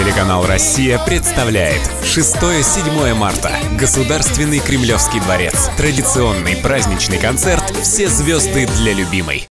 Телеканал «Россия» представляет 6-7 марта. Государственный Кремлевский дворец. Традиционный праздничный концерт «Все звезды для любимой».